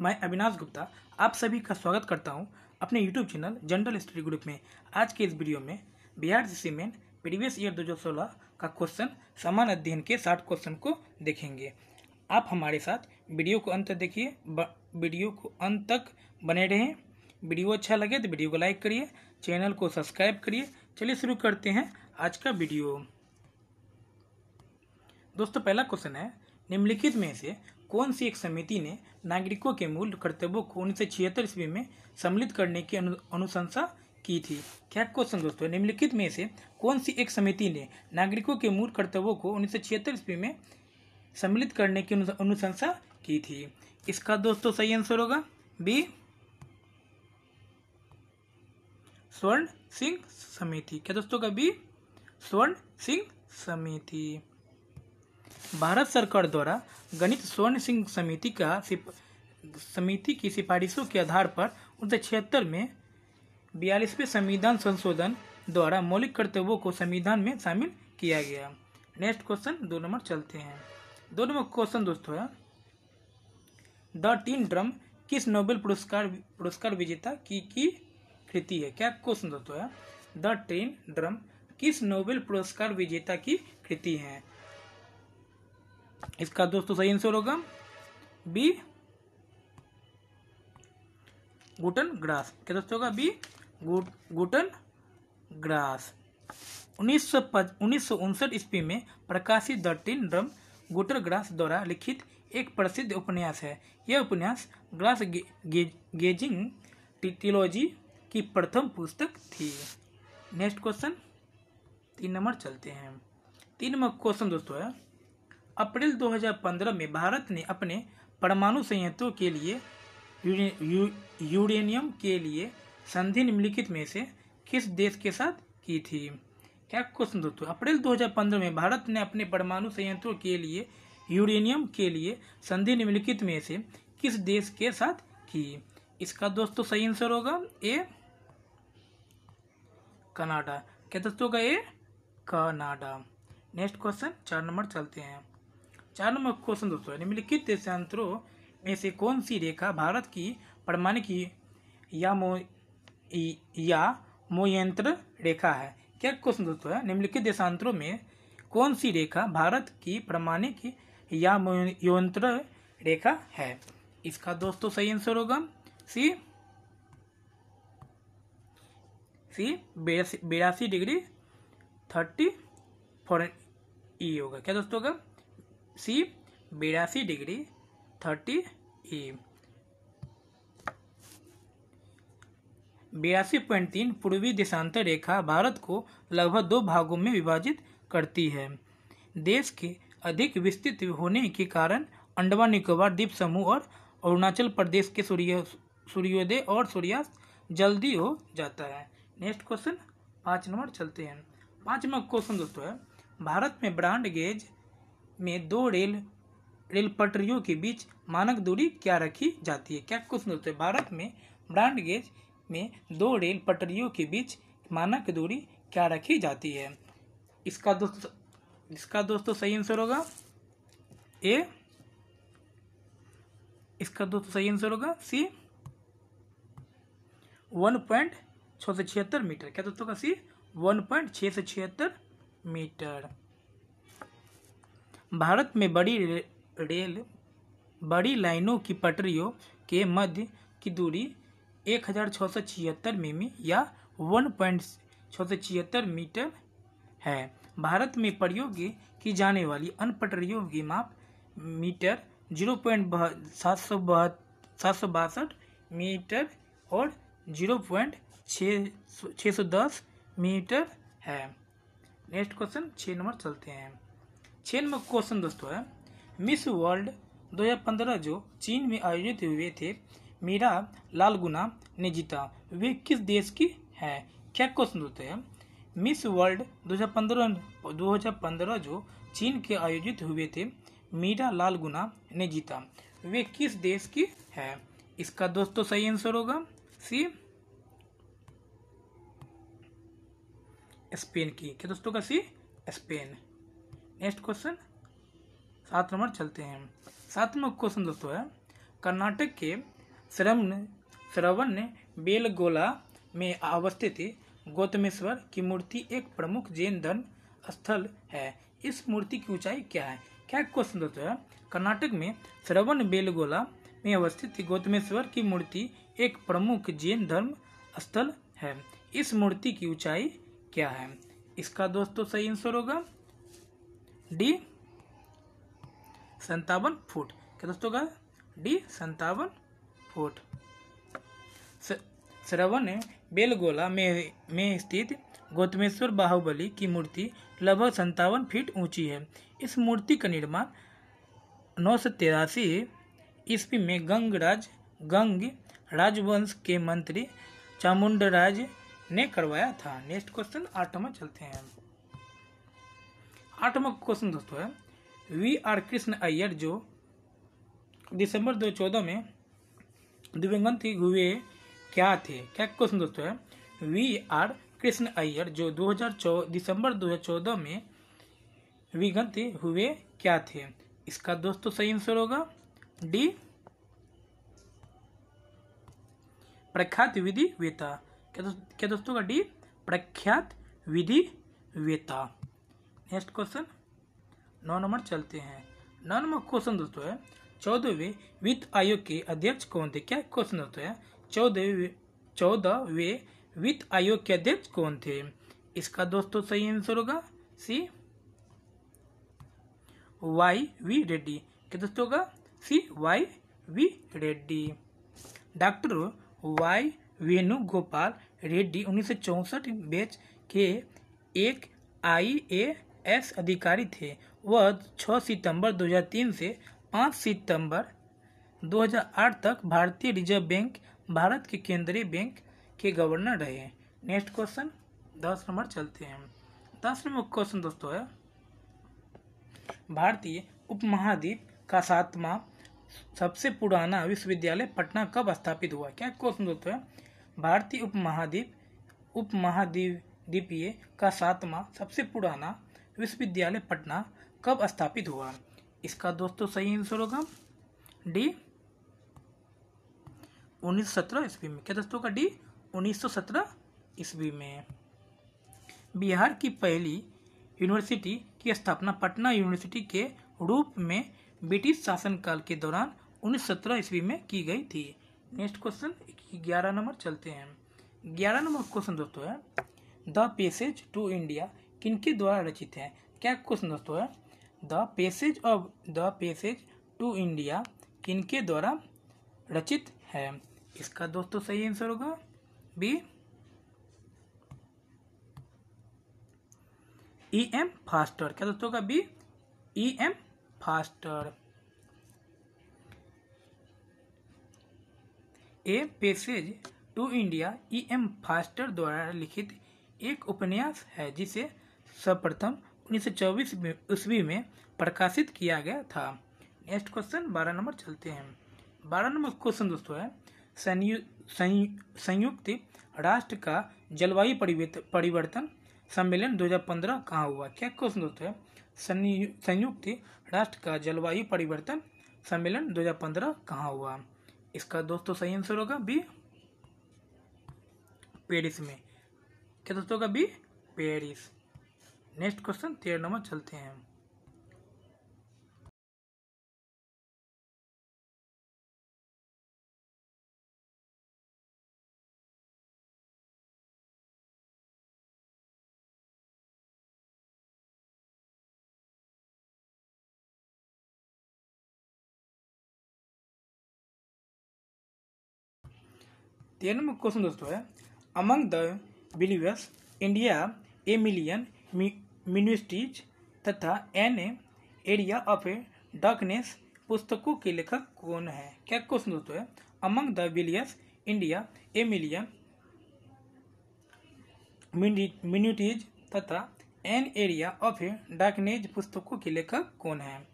मैं अविनाश गुप्ता आप सभी का स्वागत करता हूँ अपने YouTube channel general study group में। आज के इस वीडियो में बिहार सीमेंट प्रीवियस ईयर 2016 का क्वेश्चन समान अध्ययन के 60 क्वेश्चन को देखेंगे। आप हमारे साथ वीडियो को अंत देखिए वीडियो को अंत तक बने रहें। वीडियो अच्छा लगे तो वीडियो को लाइक करिए चैनल को सब्सक्राइब करिए। चलिए शुरू करते हैं आज का वीडियो दोस्तों, पहला क्वेश्चन है, निम्नलिखित में से कौन सी एक समिति ने नागरिकों के मूल कर्तव्यों को उन्नीस सौ छिहत्तर ईस्वी में सम्मिलित करने की अनु, अनुशंसा की थी? क्या क्वेश्चन दोस्तों निम्नलिखित में से कौन सी एक समिति ने नागरिकों के मूल कर्तव्यों को उन्नीस सौ छिहत्तर ईस्वी में सम्मिलित करने की अनुशंसा की थी? इसका दोस्तों सही आंसर होगा बी स्वर्ण सिंह समिति। क्या दोस्तों का बी स्वर्ण सिंह समिति। भारत सरकार द्वारा गणित स्वर्ण सिंह समिति का समिति की सिफारिशों के आधार पर उन्नीस छिहत्तर में बयालीसवें संविधान संशोधन द्वारा मौलिक कर्तव्यों को संविधान में शामिल किया गया। नेक्स्ट क्वेश्चन, दो नंबर चलते हैं। दो नंबर क्वेश्चन दोस्तों है द टीन ड्रम किस नोबेल पुरस्कार पुरस्कार विजेता की की कृति है? क्या क्वेश्चन दोस्तों है द टीन ड्रम किस नोबेल पुरस्कार विजेता की कृति है? इसका दोस्तों सही आंसर होगा। बी गुटन ग्रास क्या दोस्तों होगा? बी गुटन ग्रास उन्नीस सौ में प्रकाशित the Tin Drum Gunter Grass द्वारा लिखित एक प्रसिद्ध उपन्यास है। यह उपन्यास ग्रास गे, गे, गेजिंग टिलोजी की प्रथम पुस्तक थी। नेक्स्ट क्वेश्चन तीन नंबर चलते हैं। तीन नंबर क्वेश्चन दोस्तों है। अप्रैल 2015 में भारत ने अपने परमाणु संयंत्रों के लिए यूरेनियम के लिए संधि निम्नलिखित में से किस देश के साथ की थी? क्या क्वेश्चन दोस्तों, अप्रैल 2015 में भारत ने अपने परमाणु संयंत्रों के लिए यूरेनियम के लिए संधि निम्नलिखित में से किस देश के साथ की? इसका दोस्तों सही आंसर होगा ए, कनाडा। क्या दोस्तों का ए, कनाडा। नेक्स्ट क्वेश्चन चार नंबर चलते हैं। चार नंबर क्वेश्चन दोस्तों निम्नलिखित देशांतरों में से कौन सी रेखा भारत की परमाणु की या मो या मोयंत्र रेखा है? क्या क्वेश्चन दोस्तों है निम्नलिखित देशांतरों में कौन सी रेखा भारत की प्रमाणिक या मोयंत्र रेखा है? इसका दोस्तों सही आंसर होगा सी सी बिरासी डिग्री थर्टी फोर ई होगा। क्या दोस्तों होगा? सी बिरासी डिग्री थर्टी ई बयासी पॉइंट तीन पूर्वी देशांतर रेखा भारत को लगभग दो भागों में विभाजित करती है। देश के अधिक विस्तृत होने के कारण अंडमान निकोबार द्वीप समूह और अरुणाचल प्रदेश के सूर्य, सूर्योदय और सूर्यास्त जल्दी हो जाता है। नेक्स्ट क्वेश्चन पाँच नंबर चलते हैं। पाँच नंबर क्वेश्चन दोस्तों है। भारत में ब्रांड गेज में दो रेल रेल पटरियों के बीच मानक दूरी क्या रखी जाती है? क्या क्वेश्चन दोस्तों भारत में ब्रांड गेज में दो रेल पटरियों के बीच मानक दूरी क्या रखी जाती है? इसका दोस्तों इसका दोस्तों सही आंसर होगा। ए, इसका दोस्तों सही आंसर होगा। सी, वन पॉइंट छः सौ छिहत्तर मीटर। क्या दोस्तों का सी? वन पॉइंट छः सौ छिहत्तर मीटर। भारत में बड़ी रेल, बड़ी लाइनों की पटरियों के मध्य की दूरी एक हज़ार छः सौ छिहत्तर मिमी या वन पॉइंट छः सौ छिहत्तर मीटर है। भारत में प्रयोग की जाने वाली अन्य पटरियों की माप मीटर ज़ीरो पॉइंट सात सौ सात सौ बासठ मीटर और ज़ीरो पॉइंट छः सौ दस मीटर है। नेक्स्ट क्वेश्चन छः नंबर चलते हैं। छः नंबर क्वेश्चन दोस्तों है। मिस वर्ल्ड 2015 जो चीन में आयोजित हुए थे, मीरा लाल गुना ने जीता। वे किस देश की है? क्या क्वेश्चन होते हैं। मिस वर्ल्ड 2015 2015 जो चीन के आयोजित हुए थे, मीरा लाल गुना ने जीता। वे किस देश की है? इसका दोस्तों सही आंसर होगा। सी। स्पेन की। क्या दोस्तों का सी? स्पेन। नेक्स्ट क्वेश्चन, सात नंबर चलते हैं। सात नंबर क्वेश्चन दोस्तों है, कर्नाटक के श्रवण श्रवण बेलगोला में अवस्थित गौतमेश्वर की मूर्ति एक प्रमुख जैन धर्म स्थल है। इस मूर्ति की ऊंचाई क्या है? क्या क्वेश्चन दोस्तों है, कर्नाटक में श्रवण बेलगोला में अवस्थित गौतमेश्वर की मूर्ति एक प्रमुख जैन धर्म स्थल है। इस मूर्ति की ऊंचाई क्या है? इसका दोस्तों सही आंसर होगा डी संतावन फुट। क्या दोस्तों का? डी संतावन फुट। श्रवण बेलगोला में में स्थित गौतमेश्वर बाहुबली की मूर्ति लगभग संतावन फीट ऊँची है। इस मूर्ति का निर्माण नौ सौ तिरासी ईस्वी में गंगराज, गंग राजवंश के मंत्री चामुंडराज ने करवाया था। नेक्स्ट क्वेश्चन आठवां चलते हैं। आठवां क्वेश्चन दोस्तों है। वी आर कृष्ण अय्यर जो दिसंबर 2014 में दिवंगत हुए क्या थे? क्या क्वेश्चन दोस्तों है? वी आर कृष्ण अय्यर जो 2014 दिसंबर 2014 में विगत हुए क्या थे? इसका दोस्तों सही आंसर होगा। डी प्रख्यात विधि वेता क्या दोस्तों का डी प्रख्यात विधि वेता नेक्स्ट क्वेश्चन नौ नंबर चलते हैं। नौ नंबर क्वेश्चन दोस्तों है, चौदहवें वित्त आयोग के अध्यक्ष कौन थे? क्या क्वेश्चन दोस्तों है? चौदह चौदहवें वित्त आयोग के अध्यक्ष कौन थे? इसका दोस्तों सही आंसर होगा सी, वाई वी रेड्डी। क्या दोस्तों होगा? C, Y V Reddy. Doctor Y Venugopal Reddy उन्नीस बैच के एक आईएएस अधिकारी थे। वह 6 सितंबर 2003 से 5 सितंबर 2008 तक भारतीय रिज़र्व बैंक, भारत के केंद्रीय बैंक के गवर्नर रहे। नेक्स्ट क्वेश्चन, दस नंबर चलते हैं। दस नंबर क्वेश्चन दोस्तों है। भारतीय उपमहाद्वीप का सातवां सबसे पुराना विश्वविद्यालय पटना कब स्थापित हुआ? क्या क्वेश्चन दोस्तों है? भारतीय उपमहाद्वीप, उपमहाद्वीपीय का सातवां सबसे पुराना विश्वविद्यालय पटना कब स्थापित हुआ? इसका दोस्तों सही आंसर होगा डी उन्नीस सौ सत्रह ईस्वी में। क्या दोस्तों का डी उन्नीस सौ सत्रह ईस्वी में। बिहार की पहली यूनिवर्सिटी की स्थापना पटना यूनिवर्सिटी के रूप में ब्रिटिश शासनकाल के दौरान उन्नीस सत्रह ईस्वी में की गई थी। नेक्स्ट क्वेश्चन ग्यारह नंबर चलते हैं। ग्यारह नंबर क्वेश्चन दोस्तों है। द पेसेज टू इंडिया किनके द्वारा रचित है? क्या क्वेश्चन दोस्तों है? The passage of the passage to India किनके द्वारा रचित है? इसका दोस्तों सही आंसर होगा बी, ई एम फास्टर। क्या दोस्तों का B, E M Forster. A passage to India, E M Forster द्वारा लिखित एक उपन्यास है जिसे सर्वप्रथम 1924 ईस्वी में प्रकाशित किया गया था। नेक्स्ट क्वेश्चन बारह नंबर चलते हैं। बारह नंबर क्वेश्चन दोस्तों है। संयुक्त राष्ट्र का जलवायु परिवर्तन सम्मेलन 2015 कहाँ हुआ? क्या क्वेश्चन दोस्तों है? संयुक्त राष्ट्र का जलवायु परिवर्तन सम्मेलन 2015 कहाँ हुआ? इसका दोस्तों सही आंसर होगा बी पेरिस में। क्या दोस्तों का बी पेरिस। नेक्स्ट क्वेश्चन तेरह नंबर चलते हैं। तेरह नंबर क्वेश्चन दोस्तों है। Among the believers India a million ministries तथा an a area of a darkness पुस्तकों के लेखक कौन है? क्या क्वेश्चन दोस्तों है? Among the believers India a million ministries तथा an area of a darkness पुस्तकों के लेखक कौन है?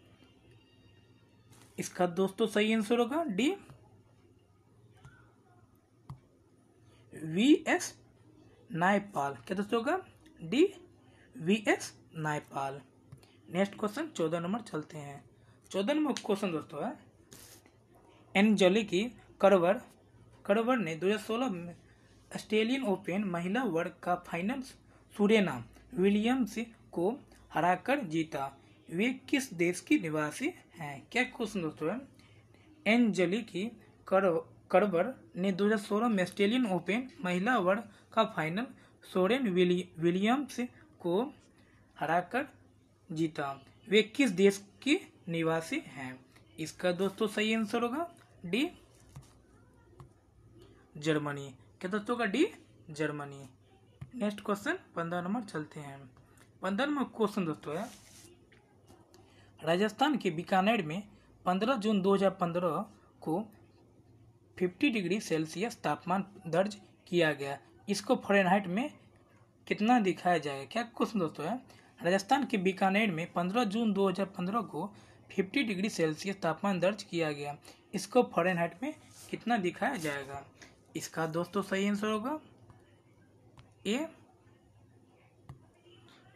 इसका दोस्तों सही आंसर होगा डी वी एस नायपाल। क्या दोस्तों होगा? D V S Naipaul next question चौदह नंबर चलते हैं। चौदह नंबर क्वेश्चन दोस्तों है। एंजलिकी करवर करवर ने 2016 में ऑस्ट्रेलियन ओपन महिला वर्ग का फाइनल सुरेना विलियम्स को हराकर जीता। वे किस देश की निवासी हैं? क्या क्वेश्चन दोस्तों है? एंजलिकी कर, करवर ने 2016 में ऑस्ट्रेलियन ओपन महिला वर्ग का फाइनल सोरेन विली, विलियम्स को हराकर जीता। वे किस देश की निवासी हैं? इसका दोस्तों सही आंसर होगा डी जर्मनी। क्या दोस्तों का डी जर्मनी। नेक्स्ट क्वेश्चन पंद्रह नंबर चलते हैं। पंद्रह नंबर क्वेश्चन दोस्तों है। राजस्थान के बीकानेर में 15 जून 2015 को 50 डिग्री सेल्सियस तापमान दर्ज किया गया। इसको फ़ारेनहाइट में कितना दिखाया जाएगा? क्या क्वेश्चन दोस्तों है? राजस्थान के बीकानेर में 15 जून 2015 को 50 डिग्री सेल्सियस तापमान दर्ज किया गया। इसको फ़ारेनहाइट में कितना दिखाया जाएगा? इसका दोस्तों सही आंसर होगा ए,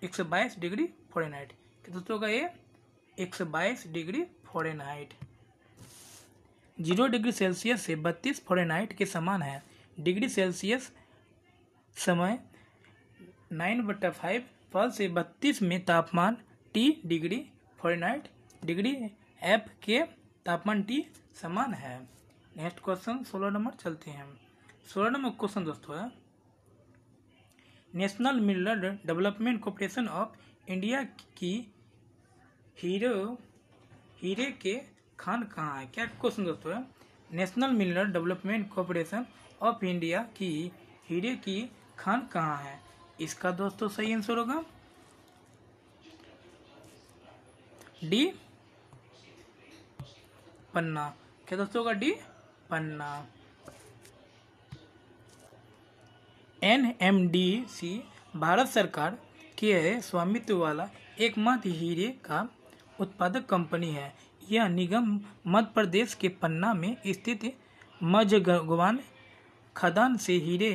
एक सौ बाईस डिग्री फ़ारेनहाइट। दोस्तों का ए, एक सौ बाईस degree Fahrenheit. Zero degree Celsius से बत्तीस फ़ारेनहाइट के समान है। डिग्री सेल्सियस समय नाइन बट्टा फाइव फल से बत्तीस में तापमान T degree Fahrenheit degree F के तापमान टी समान है। नेक्स्ट क्वेश्चन, सोलह नंबर चलते हैं। सोलह नंबर क्वेश्चन दोस्तों है। National Mineral Development Corporation of India की हीरो, हीरे के खान कहाँ है? क्या क्वेश्चन दोस्तों है? National Mineral Development Corporation of India की हीरे की खान कहाँ है? इसका दोस्तों सही आंसर होगा? डी? पन्ना। क्या दोस्तों होगा D? Panna. N M D C, Bharat सरकार के स्वामित्व वाला एकमात्र हीरे का उत्पादक कंपनी है। यह निगम मध्य प्रदेश के पन्ना में स्थित मजगवान खदान से हीरे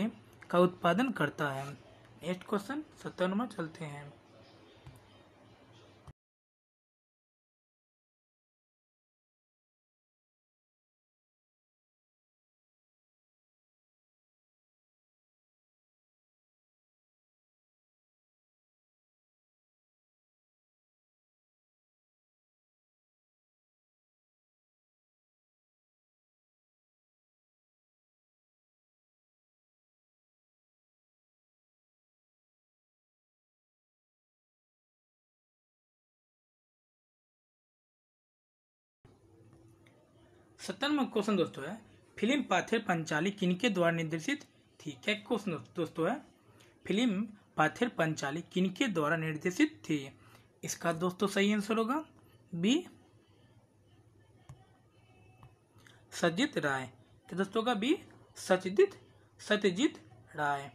का उत्पादन करता है। नेक्स्ट क्वेश्चन सत्तर नंबर चलते हैं। सत्तर क्वेश्चन दोस्तों है। फ़िल्म पाथेर पंचाली किनके द्वारा निर्देशित थी? क्या क्वेश्चन दोस्तों है? फ़िल्म पाथेर पंचाली किनके द्वारा निर्देशित थी? इसका दोस्तों सही आंसर होगा। बी, सजित राय। क्या दोस्तों का बी सत्यजित सत्यजीत राय।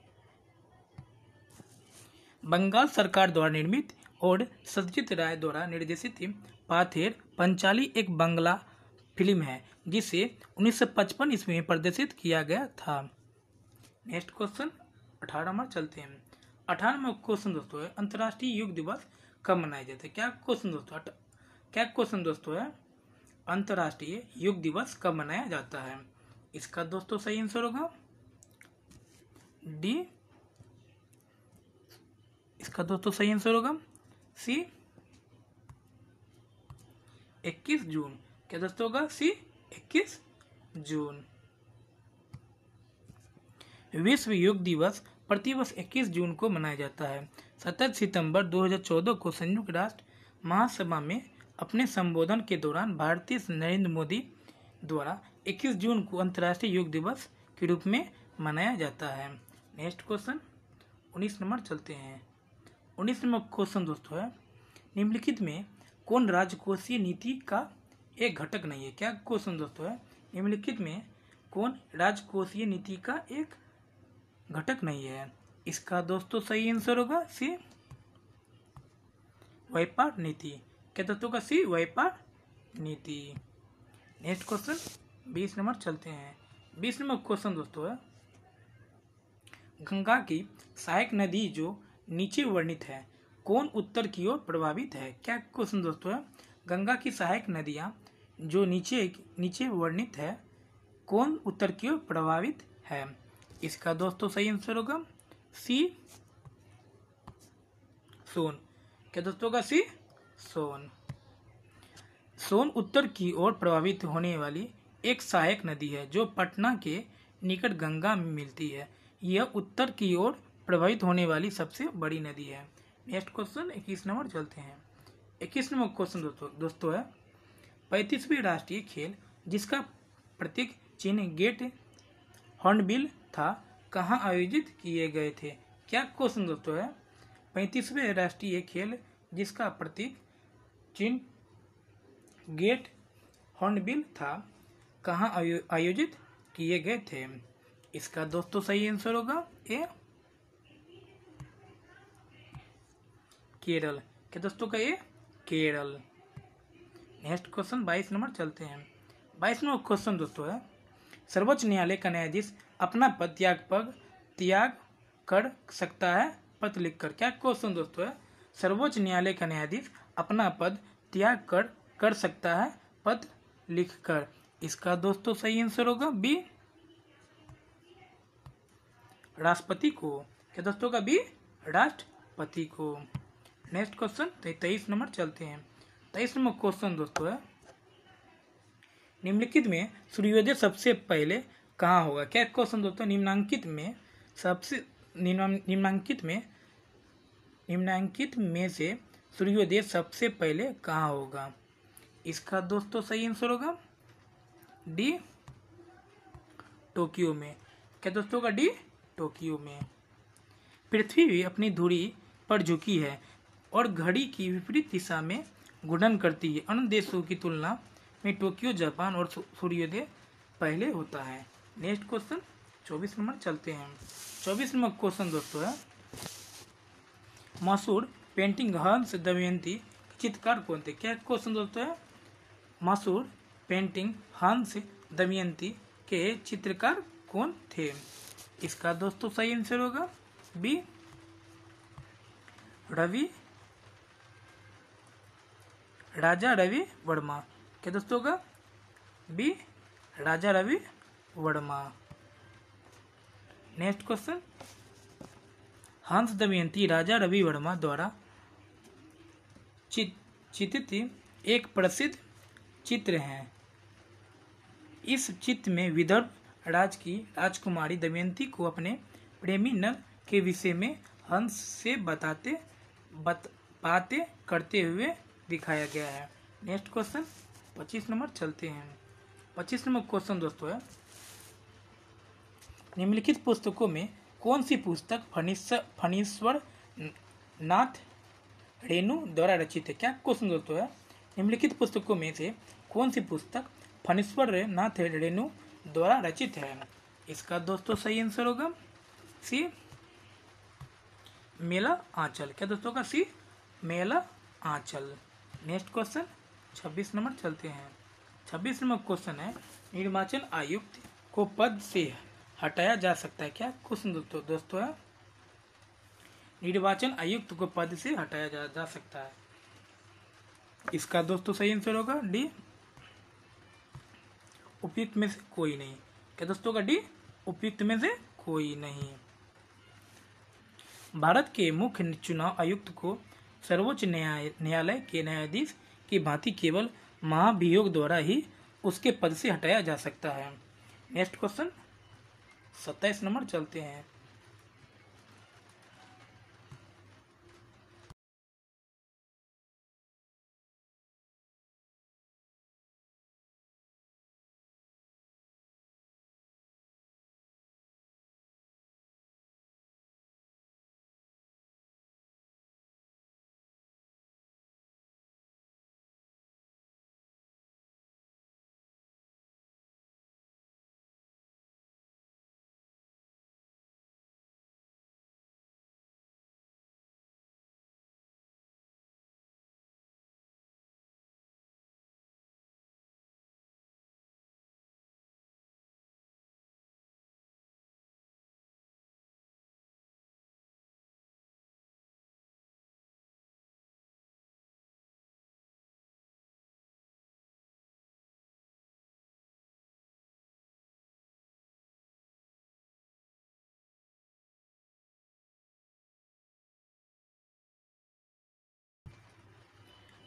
बंगाल सरकार द्वारा निर्मित और सत्यजीत राय द्वारा निर्देशित पाथेर पंचाली एक बंगला फ़िल्म है, जिसे 1955 ईस्वी में प्रदर्शित किया गया था। नेक्स्ट क्वेश्चन, अठारह में चलते हैं। अठारह अठारहवा क्वेश्चन दोस्तों है अंतर्राष्ट्रीय योग दिवस कब मनाया जाता है? क्या क्वेश्चन दोस्तों क्या क्वेश्चन दोस्तों है? अंतर्राष्ट्रीय योग दिवस कब मनाया जाता है? इसका दोस्तों सही आंसर होगा डी। इसका दोस्तों सही आंसर होगा सी। इक्कीस जून। क्या दोस्तों होगा? सी, इक्कीस जून। विश्व योग दिवस प्रतिवर्ष 21 जून को मनाया जाता है। सत्रह सितंबर 2014 को संयुक्त राष्ट्र महासभा में अपने संबोधन के दौरान भारतीय नरेंद्र मोदी द्वारा 21 जून को अंतर्राष्ट्रीय योग दिवस के रूप में मनाया जाता है। नेक्स्ट क्वेश्चन 19 नंबर चलते हैं। 19 नंबर क्वेश्चन दोस्तों है, निम्नलिखित में कौन राजकोषीय नीति का एक घटक नहीं है। क्या क्वेश्चन दोस्तों है? निम्नलिखित में कौन राजकोषीय नीति का एक घटक नहीं है? इसका दोस्तों सही आंसर होगा सी व्यापार नीति। क्या दोस्तों का सी व्यापार नीति? नेक्स्ट क्वेश्चन बीस नंबर चलते हैं। बीस नंबर क्वेश्चन दोस्तों है। गंगा की सहायक नदी जो नीचे वर्णित है, कौन उत्तर की ओर प्रभावित है? क्या क्वेश्चन दोस्तों है? गंगा की सहायक नदियाँ जो नीचे नीचे वर्णित है, कौन उत्तर की ओर प्रभावित है? इसका दोस्तों सही आंसर होगा सी सोन। क्या दोस्तों का सी सोन। सोन उत्तर की ओर प्रभावित होने वाली एक सहायक नदी है, जो पटना के निकट गंगा में मिलती है। यह उत्तर की ओर प्रभावित होने वाली सबसे बड़ी नदी है। नेक्स्ट क्वेश्चन इक्कीस नंबर चलते हैं। इक्कीस नंबर क्वेश्चन दोस्तों दोस्तों है। पैंतीसवीं राष्ट्रीय खेल, जिसका प्रतीक चिन्ह गेट हॉर्नबिल था, कहाँ आयोजित किए गए थे? क्या क्वेश्चन दोस्तों है? पैंतीसवें राष्ट्रीय खेल, जिसका प्रतीक चिन्ह गेट हॉर्नबिल था, कहाँ आयोजित किए गए थे? इसका दोस्तों सही आंसर होगा ए, केरल। क्या दोस्तों का ये? केरल। नेक्स्ट क्वेश्चन बाईस नंबर चलते हैं। बाईस नंबर क्वेश्चन दोस्तों है। सर्वोच्च न्यायालय का न्यायाधीश अपना पद त्याग पद त्याग कर सकता है, पत्र लिखकर। क्या क्वेश्चन दोस्तों है? सर्वोच्च न्यायालय का न्यायाधीश अपना पद त्याग कर कर सकता है पद लिखकर। इसका दोस्तों सही आंसर होगा बी। राष्ट्रपति को। क्या दोस्तों का बी? राष्ट्रपति को। नेक्स्ट क्वेश्चन तेईस नंबर चलते हैं। तेईस नंबर क्वेश्चन दोस्तों है। निम्नलिखित में सूर्योदय सबसे पहले कहाँ होगा? क्या क्वेश्चन दोस्तों? निम्नांकित में सबसे निम्नांकित में निम्नांकित में से सूर्योदय सबसे पहले कहाँ होगा? इसका दोस्तों सही आंसर होगा। डी, टोक्यो में। क्या दोस्तों का डी, टोक्यो में। पृथ्वी भी अपनी धुरी पर झुकी है और घड़ी की विपरीत दिशा में घूर्णन करती है। अन्य देशों की तुलना में टोक्यो, जापान और सूर्योदय पहले होता है। नेक्स्ट क्वेश्चन, चौबीस नंबर चलते हैं। चौबीस नंबर क्वेश्चन दोस्तों है मशहूर पेंटिंग हंस दमयंती चित्रकार कौन थे? क्या क्वेश्चन दोस्तों है मशहूर पेंटिंग हंस दमयंती के चित्रकार कौन थे? इसका दोस्तों सही आंसर होगा बी, रवि राजा रवि वर्मा। क्या दोस्तों का? B Raja Ravi Varma. Next question हंस दमयंती राजा रवि वर्मा द्वारा चित चित्रित एक प्रसिद्ध चित्र है। इस चित्र में विदर्भ राज की राजकुमारी दमयंती को अपने प्रेमी नल के विषय में हंस से बताते बत, बातें करते हुए दिखाया गया है। नेक्स्ट क्वेश्चन पच्चीस नंबर चलते हैं। पच्चीस नंबर क्वेश्चन दोस्तों है। निम्नलिखित पुस्तकों में कौन सी पुस्तक फणीश्वर नाथ रेणु द्वारा रचित है? क्या क्वेश्चन दोस्तों है? निम्नलिखित पुस्तकों में से कौन सी पुस्तक फणीश्वर नाथ रेणु द्वारा रचित है? इसका दोस्तों सही आंसर होगा। सी, मेला आंचल। क्या दोस्तों का? C, Maila Anchal. Next question छब्बीस नंबर चलते हैं। छब्बीस नंबर क्वेश्चन है निर्वाचन आयुक्त को पद से हटाया जा सकता है क्या? क्वेश्चन दोस्तों दोस्तों निर्वाचन आयुक्त को पद से हटाया जा, जा सकता है। इसका दोस्तों सही आंसर होगा डी। उपयुक्त में से कोई नहीं। क्या दोस्तों का डी? उपयुक्त में से कोई नहीं। भारत के मुख्य चुनाव आयुक्त को सर्वोच्च न्याय, न्यायालय के न्यायाधीश की भांति केवल महाभियोग द्वारा ही उसके पद से हटाया जा सकता है। नेक्स्ट क्वेश्चन, सत्ताईस नंबर चलते हैं।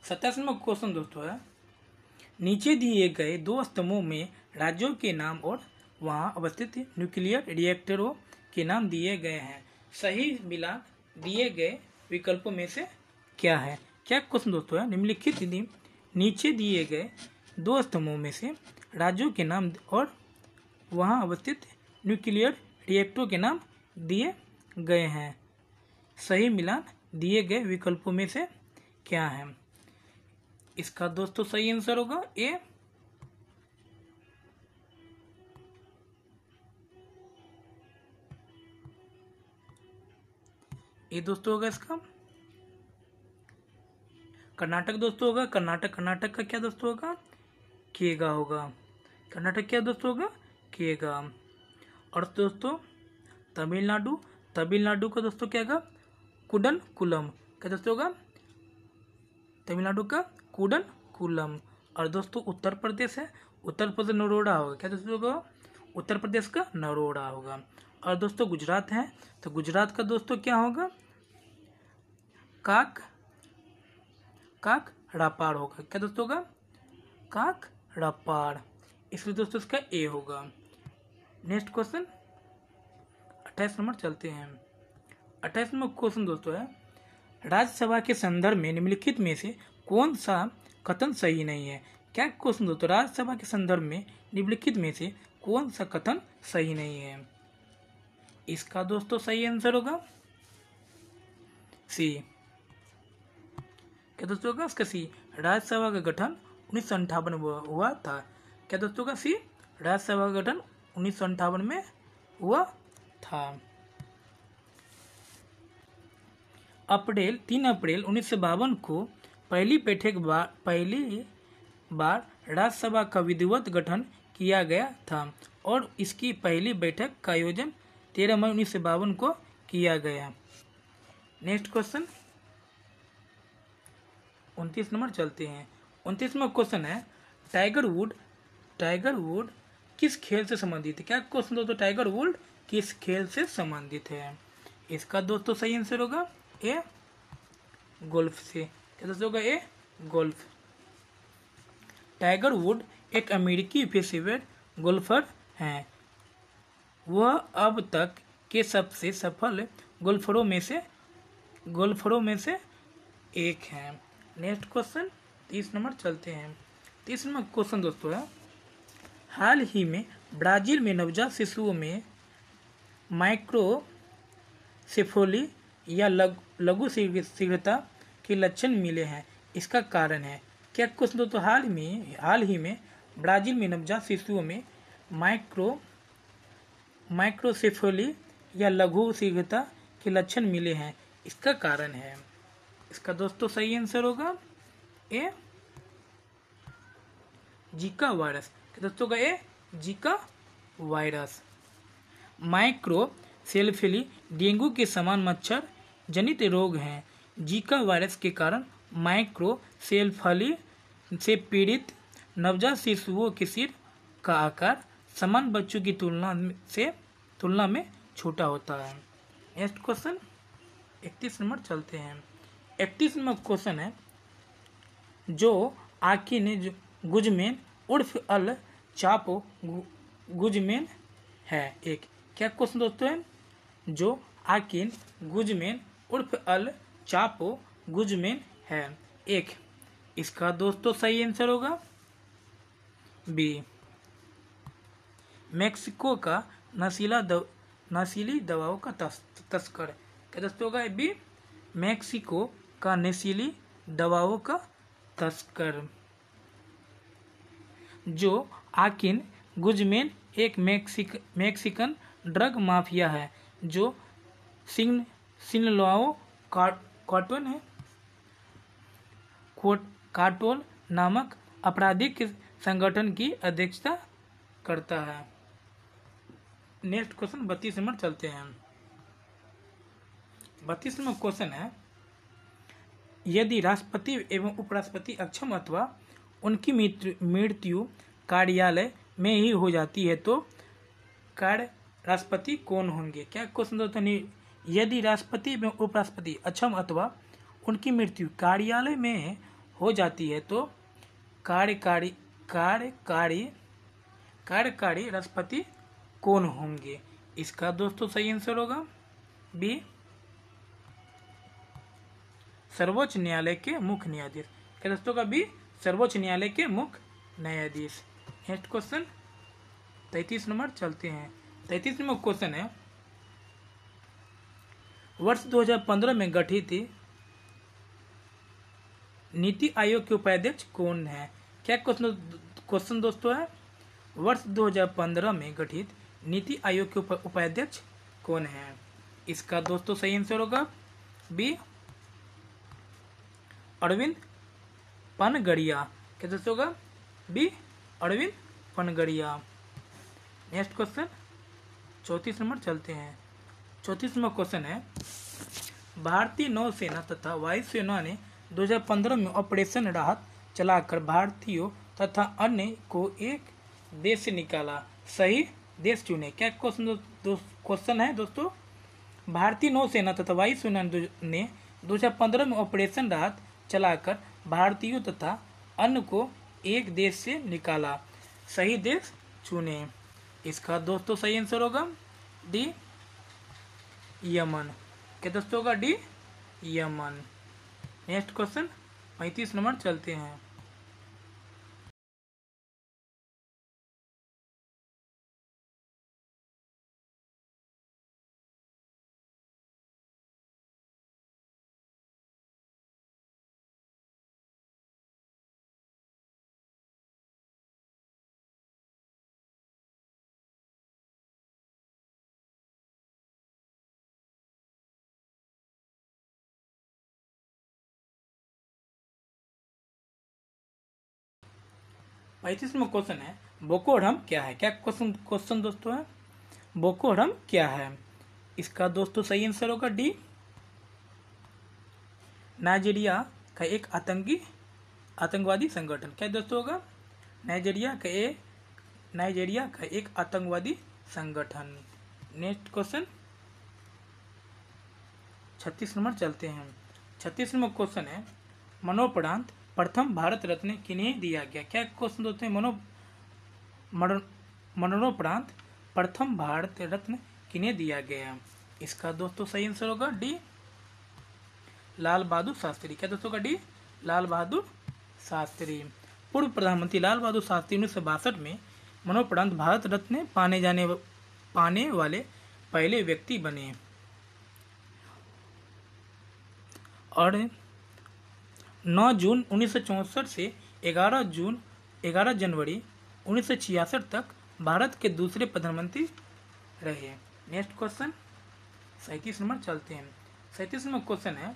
सत्ताईस नंबर क्वेश्चन दोस्तों, है? नीचे दिए गए दो स्तंभों में राज्यों के नाम और वहाँ अवस्थित न्यूक्लियर रिएक्टरों के नाम दिए गए हैं। सही मिलान दिए गए विकल्पों में से क्या है? क्या क्वेश्चन दोस्तों, है? निम्नलिखित नीचे दिए गए दो स्तंभों में से राज्यों के नाम और वहाँ अवस्थित न्यूक्लियर रिएक्टरों के नाम दिए गए हैं। सही मिलान दिए गए विकल्पों में से क्या है? इसका दोस्तों सही आंसर होगा ए। ये दोस्तों होगा इसका। कर्नाटक दोस्तों होगा, कर्नाटक कर्नाटक का क्या दोस्तों होगा? केगा होगा। कर्नाटक क्या दोस्तों होगा? केगा और दोस्तों, तमिलनाडु तमिलनाडु का दोस्तों क्या होगा? कुडन कुलम क्या दोस्तों होगा। तमिलनाडु का कुडन, कुलम। और दोस्तों, उत्तर प्रदेश है। उत्तर प्रदेश नरोड़ा होगा। क्या दोस्तों होगा उत्तर प्रदेश का नरोड़ा होगा। और दोस्तों, गुजरात है। तो गुजरात का दोस्तों क्या होगा? काक काक रापाड़ होगा। क्या दोस्तों होगा काक रापाड़ इसलिए दोस्तों, इसका ए होगा। नेक्स्ट क्वेश्चन अट्ठाईस नंबर चलते हैं। अट्ठाईस नंबर क्वेश्चन दोस्तों है। राज्यसभा के संदर्भ में निम्नलिखित में से कौन सा कथन सही नहीं है? क्या क्वेश्चन दोस्तों राज्यसभा के संदर्भ में निम्नलिखित में से कौन सा कथन सही नहीं है? इसका दोस्तों सही आंसर होगा सी। क्या दोस्तों होगा? इसका सी। राज्यसभा का गठन उन्नीस सौ अंठावन हुआ था। क्या दोस्तों का सी। राज्यसभा का गठन उन्नीस सौ अंठावन में हुआ था। अप्रैल, तीन अप्रैल उन्नीस सौ बावन को पहली बैठक बार पहली बार राज्यसभा का विधिवत गठन किया गया था और इसकी पहली बैठक का आयोजन तेरह मई उन्नीस सौ बावन को किया गया। Next question. उनतीस नंबर चलते हैं। उनतीस नंबर क्वेश्चन है, टाइगर वुड टाइगर वुड किस खेल से संबंधित है? क्या क्वेश्चन दोस्तों, टाइगर वुड किस खेल से संबंधित है? इसका दोस्तों सही आंसर होगा ए, गोल्फ से। दोस्तों होगा ए गोल्फ। टाइगर वुड एक अमेरिकी पेशेवर गोल्फर हैं। वह अब तक के सबसे सफल गोल्फरों में से गोल्फरों में से एक हैं। नेक्स्ट क्वेश्चन, तीस नंबर चलते हैं। तीस नंबर क्वेश्चन दोस्तों है। हाल ही में ब्राज़ील में नवजात शिशुओं में माइक्रो सेफोली या लघु लघु शीघ्र- शीघ्रता के लक्षण मिले हैं। इसका कारण है क्या क्वेश्चन दोस्तों हाल में, हाल ही में ब्राज़ील में नवजात शिशुओं में माइक्रो, माइक्रोसेफोली या लघु शीघ्रता के लक्षण मिले हैं। इसका कारण है। इसका दोस्तों सही आंसर होगा ए, जीका वायरस। दोस्तों का A, Zika virus. Microcephaly dengue के समान मच्छर जनित रोग हैं। जीका वायरस के कारण माइक्रो सेल्फली से पीड़ित नवजात शिशुओं के सिर का आकार समान बच्चों की तुलना से, तुलना में छोटा होता है। नेक्स्ट क्वेश्चन, इकतीस नंबर चलते हैं। इकतीस नंबर क्वेश्चन है, जो आकी ने गुजमेन उर्फ़ अल चापो गुजमेन है। एक, क्या क्वेश्चन दोस्तों है? जो आकिन गुजमेन उर्फ़ अल चापो गुजमेन है। एक इसका दोस्तों सही आंसर होगा। बी मेक्सिको का नशीला दव नशीली दवाओं का तस, तस्कर। क्या दोस्तों होगा? बी मेक्सिको का नशीली दवाओं का तस्कर। जो आकिन गुजमेन एक मेक्सिक मेक्सिकन ड्रग माफिया है जो सिन सिनलोआओ का- कार्टून है। कार्टोल नामक आपराधिक संगठन की अध्यक्षता करता है। नेक्स्ट क्वेश्चन, बत्तीस नंबर चलते हैं। बत्तीस नंबर क्वेश्चन है, यदि राष्ट्रपति एवं उपराष्ट्रपति अक्षम अथवा उनकी मृत्यु कार्यालय में ही हो जाती है तो कार्य राष्ट्रपति कौन होंगे? क्या क्वेश्चन दोस्तों यदि राष्ट्रपति एवं उपराष्ट्रपति अक्षम अथवा उनकी मृत्यु कार्यालय में हो जाती है तो कार्यकारी कार्यकारी कार्यकारी राष्ट्रपति कौन होंगे? इसका दोस्तों सही आंसर होगा बी, सर्वोच्च न्यायालय के मुख्य न्यायाधीश। क्या दोस्तों का बी, सर्वोच्च न्यायालय के मुख्य न्यायाधीश? नेक्स्ट क्वेश्चन, तैतीस नंबर, चलते हैं। तैतीस नंबर क्वेश्चन है वर्ष 2015 में गठित नीति आयोग के उपाध्यक्ष कौन है? क्या क्वेश्चन क्वेश्चन दोस्तों है? वर्ष 2015 में गठित नीति आयोग के उपाध्यक्ष कौन है? इसका दोस्तों सही आंसर होगा बी, अरविंद पनगड़िया। क्या दोस्तों होगा? B, Arvind Panagariya. Next question, चौतीस नंबर चलते हैं। चौतीस नंबर क्वेश्चन है। भारतीय नौसेना तथा वायुसेना ने 2015 में ऑपरेशन राहत चलाकर भारतीयों तथा अन्य को एक देश से निकाला। सही देश चुने। क्या क्वेश्चन क्वेश्चन है दोस्तों? भारतीय नौसेना तथा वायुसेना ने 2015 में ऑपरेशन राहत चलाकर भारतीयों तथा अन्य को एक देश से निकाला। सही देश चुने। इसका दोस्तों सही आंसर होगा। डी यमन क्या दोस्तों होगा डी यमन नेक्स्ट क्वेश्चन पैंतीस नंबर चलते हैं। पैंतीस में क्वेश्चन है बोको हरम क्या है? क्या क्वेश्चन क्वेश्चन दोस्तों है? बोको हरम क्या है? इसका दोस्तों सही आंसर होगा डी नाइजीरिया का एक आतंकी, आतंकवादी संगठन। क्या दोस्तों होगा? नाइजीरिया का एक नाइजीरिया का एक आतंकवादी संगठन। नेक्स्ट क्वेश्चन छत्तीस नंबर चलते हैं। छत्तीस नंबर क्वेश्चन है, मनोपरांत प्रथम भारत रत्न किन्हें दिया गया? क्या क्वेश्चन हैं मनो मनोपरांत प्रथम भारत रत्न किन्हें दिया गया? इसका दोस्तों सही आंसर होगा डी, लाल बहादुर शास्त्री। क्या दोस्तों का डी, लाल बहादुर शास्त्री। पूर्व प्रधानमंत्री लाल बहादुर शास्त्री उन्नीस सौ बासठ में मनोपरांत भारत रत्न पाने जाने, पाने वाले पहले व्यक्ति बने। और 9 जून उन्नीस से 11 जून 11 जनवरी उन्नीस सौ छियासठ तक भारत के दूसरे प्रधानमंत्री रहे। नेक्स्ट क्वेश्चन सैंतीस नंबर चलते हैं। सैंतीस नंबर क्वेश्चन है,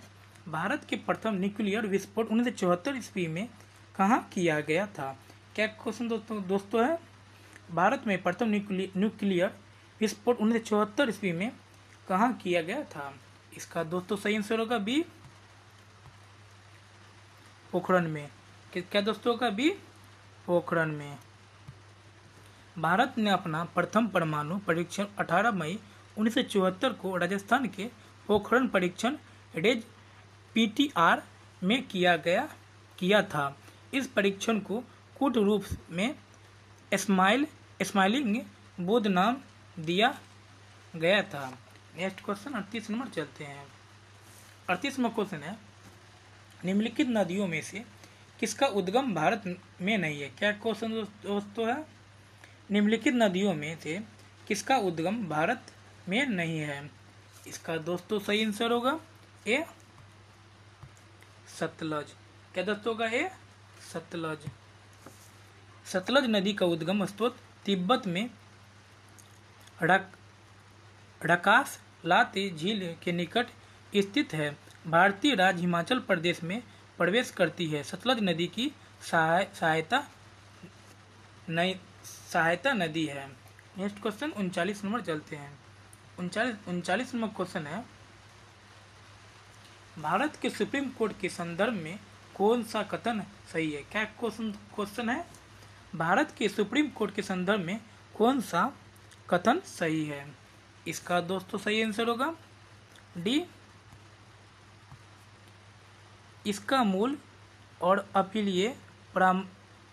भारत के प्रथम न्यूक्लियर विस्फोट उन्नीस सौ चौहत्तर ईस्वी में कहाँ किया गया था? क्या क्वेश्चन दोस्तों दोस्तों है? भारत में प्रथम न्यूक्लियर विस्फोट उन्नीस सौ चौहत्तर ईस्वी में कहाँ किया गया था? इसका दोस्तों सही आंसर होगा बी पोखरण में। क्या दोस्तों का बी पोखरण में। भारत ने अपना प्रथम परमाणु परीक्षण 18 मई उन्नीस सौ चौहत्तर को राजस्थान के पोखरण परीक्षण रेज पीटीआर में किया गया, किया था। इस परीक्षण को कूट रूप में स्माइल स्माइलिंग बुद्ध नाम दिया गया था। नेक्स्ट क्वेश्चन अड़तीस नंबर चलते हैं। अड़तीस नंबर क्वेश्चन है निम्नलिखित नदियों में से किसका उद्गम भारत में नहीं है? क्या क्वेश्चन दोस्तों है? निम्नलिखित नदियों में से किसका उद्गम भारत में नहीं है? इसका दोस्तों सही आंसर होगा ए सतलज। क्या दोस्तों का ए सतलज? सतलज नदी का उद्गम स्त्रोत तिब्बत में ढकास लाते झील के निकट स्थित है। भारतीय राज्य हिमाचल प्रदेश में प्रवेश करती है। सतलज नदी की सहायता नई सहायता नदी है। नेक्स्ट क्वेश्चन, उनचालीस नंबर चलते हैं। उनचालीस उनचालीस नंबर क्वेश्चन है, भारत के सुप्रीम कोर्ट के संदर्भ में कौन सा कथन सही है? क्या क्वेश्चन क्वेश्चन है? भारत के सुप्रीम कोर्ट के संदर्भ में कौन सा कथन सही है? इसका दोस्तों सही आंसर होगा। डी इसका मूल और अपीलीय प्राम,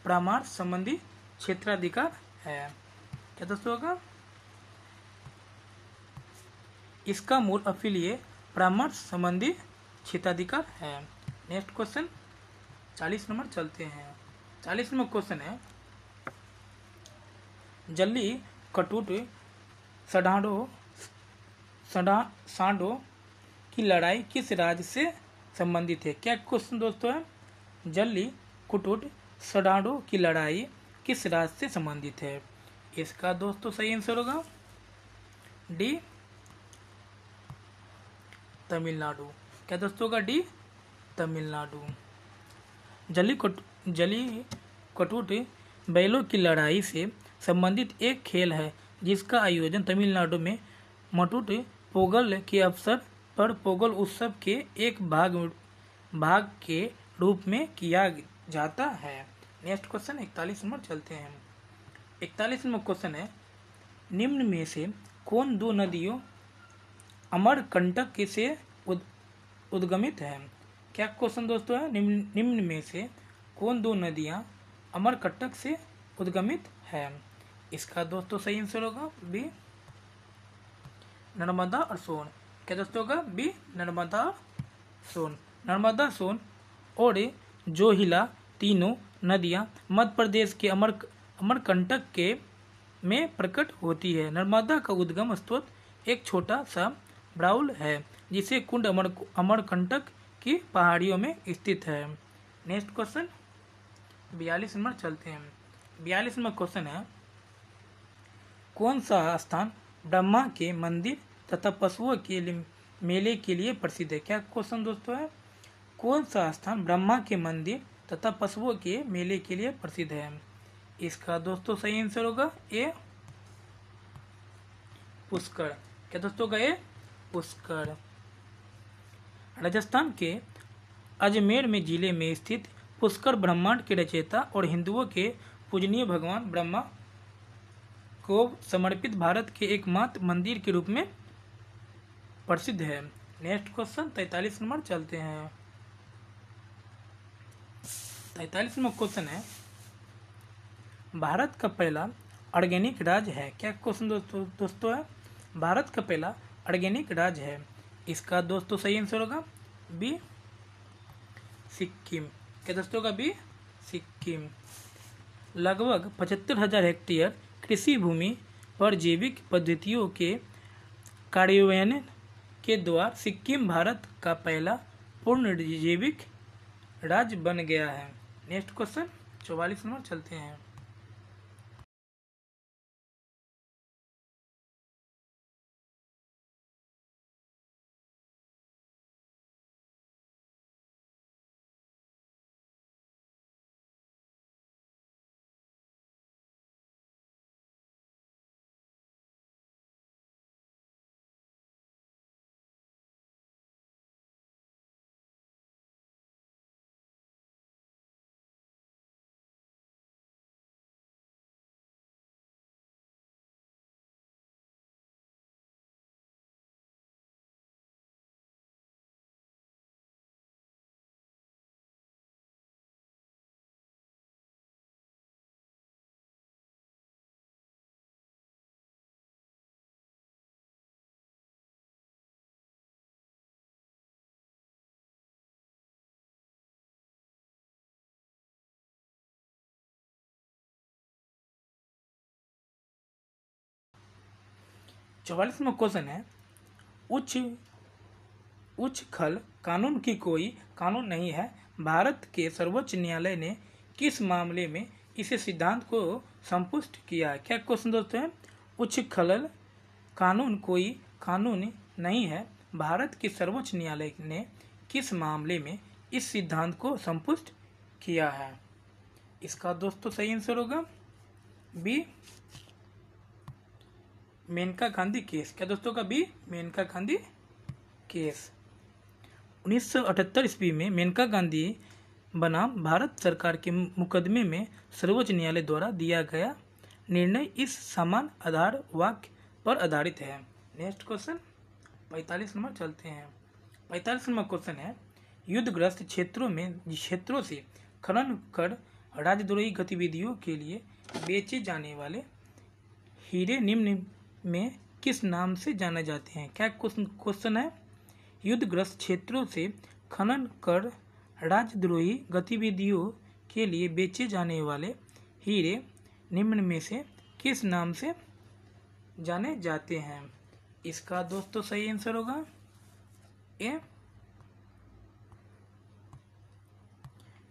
परामर्श संबंधी क्षेत्राधिकार है। क्या दोस्तों होगा? इसका मूल अपीलीय परामर्श संबंधी क्षेत्राधिकार है। नेक्स्ट क्वेश्चन चालीस नंबर चलते हैं। चालीस नंबर क्वेश्चन है। जल्दी कटुट सडाडो, सडा, सांडो की लड़ाई किस राज्य से संबंधित है। क्या क्वेश्चन दोस्तों है? जल्ली कुटुट सडाडो की लड़ाई किस राज्य से संबंधित है? इसका दोस्तों सही आंसर होगा। डी तमिलनाडु। क्या दोस्तों होगा डी तमिलनाडु। जली कट जली कटुट बैलों की लड़ाई से संबंधित एक खेल है, जिसका आयोजन तमिलनाडु में मटुट पोगल के अवसर पर पोगल उत्सव के एक भाग भाग के रूप में किया जाता है। नेक्स्ट क्वेश्चन इकतालीस नंबर चलते हैं। इकतालीस नंबर क्वेश्चन है निम्न में से कौन दो नदियों अमरकंटक से उद, उद्गमित है? क्या क्वेश्चन दोस्तों है? निम्न निम्न में से कौन दो नदियाँ अमरकंटक से उद्गमित है? इसका दोस्तों सही आंसर होगा बी नर्मदा और सोन। क्या दोस्तों होगा बी, नर्मदा सोन। नर्मदा सोन और जोहिला, तीनों, नदियाँ मध्य प्रदेश के अमर अमरकंटक के में प्रकट होती है। नर्मदा का उद्गम स्रोत एक छोटा सा ब्राउल है, जिसे कुंड अमर, अमरकंटक की पहाड़ियों में स्थित है। Next question. बयालीस नंबर चलते हैं। बयालीस नंबर क्वेश्चन है, कौन सा स्थान ब्रह्मा के मंदिर तथा पशुओं के लिए मेले के लिए प्रसिद्ध है। क्या क्वेश्चन दोस्तों है? कौन सा स्थान ब्रह्मा के मंदिर तथा पशुओं के मेले के लिए प्रसिद्ध है? इसका दोस्तों सही आंसर होगा ए, पुष्कर। क्या दोस्तों का ए, पुष्कर। राजस्थान के अजमेर में ज़िले में स्थित पुष्कर ब्रह्मांड के रचयिता और हिंदुओं के पूजनीय भगवान ब्रह्मा को समर्पित भारत के एकमात्र मंदिर के रूप में प्रसिद्ध है। नेक्स्ट क्वेश्चन तैतालीस नंबर चलते हैं। तैतालीस नंबर क्वेश्चन है। भारत का पहला ऑर्गेनिक राज्य है। क्या क्वेश्चन दोस्तों दोस्तों है? भारत का पहला ऑर्गेनिक राज्य है। इसका दोस्तों सही आंसर होगा बी सिक्किम। क्या दोस्तों का बी सिक्किम? लगभग पचहत्तर हज़ार हेक्टेयर कृषि भूमि पर जैविक पद्धतियों के कार्यान्वयन के द्वारा सिक्किम भारत का पहला पूर्ण जैविक राज्य बन गया है। नेक्स्ट क्वेश्चन चौवालीस नंबर, चलते हैं। चौवालीसवा क्वेश्चन है। उच्च उच्च खल कानून की कोई कानून नहीं है। भारत के सर्वोच्च न्यायालय ने किस मामले में इसे सिद्धांत को संपुष्ट किया है? क्या क्वेश्चन दोस्तों है? उच्च खलल कानून कोई कानून नहीं है। भारत के सर्वोच्च न्यायालय ने किस मामले में इस सिद्धांत को संपुष्ट किया है? इसका दोस्तों सही आंसर होगा। B Maneka Gandhi case. क्या दोस्तों का बी मेनका गांधी केस। 1978 ईस्वी में मेनका गांधी बनाम भारत सरकार के मुकदमे में सर्वोच्च न्यायालय द्वारा दिया गया निर्णय इस समान आधार वाक्य पर आधारित है। Next question. पैंतालीस नंबर चलते हैं। पैंतालीस नंबर क्वेश्चन है। युद्धग्रस्त क्षेत्रों में, क्षेत्रों से खनन कर राजद्रोही गतिविधियों के लिए बेचे जाने वाले हीरे निम्न में किस नाम से जाने जाते हैं? क्या क्वेश्चन है? युद्धग्रस्त क्षेत्रों से खनन कर राजद्रोही गतिविधियों के लिए बेचे जाने वाले हीरे निम्न में से किस नाम से जाने जाते हैं? इसका दोस्तों सही आंसर होगा। ए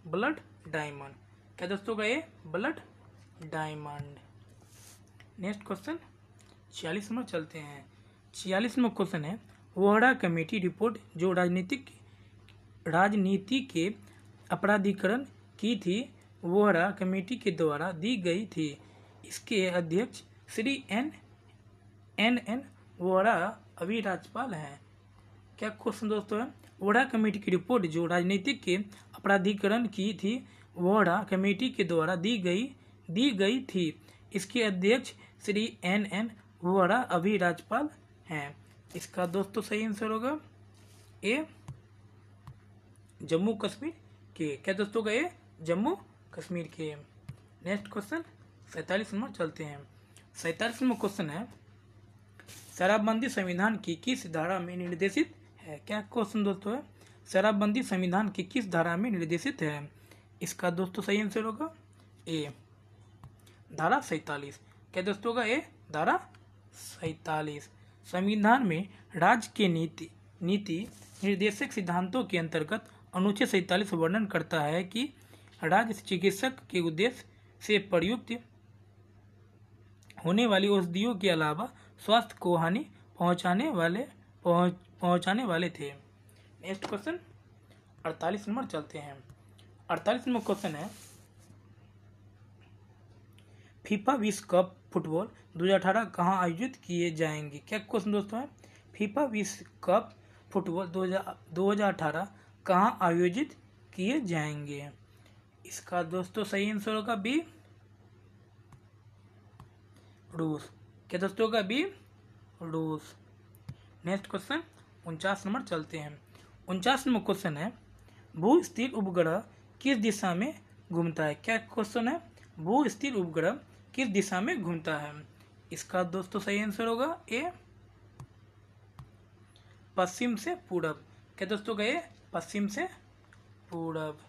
ब्लड डायमंड क्या दोस्तों का ये? ब्लड डायमंड नेक्स्ट क्वेश्चन छियालीस नंबर चलते हैं। छियालीस नंबर क्वेश्चन है वोहरा कमेटी रिपोर्ट जो राजनीतिक, राजनीति के अपराधीकरण की थी वोहरा कमेटी के द्वारा दी गई थी। इसके अध्यक्ष Shri N N N Vohra अभी राज्यपाल हैं। क्या क्वेश्चन दोस्तों है वोहरा कमेटी की रिपोर्ट जो राजनीतिक के अपराधीकरण की थी वोहरा कमेटी के द्वारा दी गई दी गई थी। इसके अध्यक्ष श्री एन एन वोहरा अभी राज्यपाल हैं। इसका दोस्तों सही आंसर होगा। ए, जम्मू कश्मीर के। क्या दोस्तों का ए, जम्मू कश्मीर के। नेक्स्ट क्वेश्चन सैतालीस नंबर चलते हैं। सैतालीस नंबर क्वेश्चन है, शराबबंदी संविधान की किस धारा में निर्देशित है? क्या क्वेश्चन दोस्तों है? शराबबंदी संविधान की किस धारा में निर्देशित है? इसका दोस्तों सही आंसर होगा। ए, धारा सैतालीस। क्या दोस्तों का ए, धारा सैतालीस। संविधान में राज्य के नीति नीति निर्देशक सिद्धांतों के अंतर्गत अनुच्छेद सैतालीस वर्णन करता है कि राज्य चिकित्सक के उद्देश्य से प्रयुक्त होने वाली औषधियों के अलावा स्वास्थ्य को हानि पहुँचाने वाले, पहुँच, पहुँचाने वाले थे। नेक्स्ट क्वेश्चन, अड़तालीस नंबर चलते हैं। अड़तालीस नंबर क्वेश्चन है, फीफा विश्व कप फुटबॉल 2018 कहाँ आयोजित किए जाएँगे? क्या क्वेश्चन दोस्तों है? फीफा विश्व कप फुटबॉल 2018 कहाँ आयोजित किए जाएँगे? इसका दोस्तों सही आंसर होगा बी रूस क्या दोस्तों होगा बी रूस नेक्स्ट क्वेश्चन उनचास नंबर चलते हैं। उनचास नंबर क्वेश्चन है, भू स्थिर उपग्रह किस दिशा में घूमता है? क्या क्वेश्चन है? भू स्थिर उपग्रह किस दिशा में घूमता है? इसका दोस्तों सही आंसर होगा ए पश्चिम से पूरब। क्या दोस्तों का ये? पश्चिम से पूरब।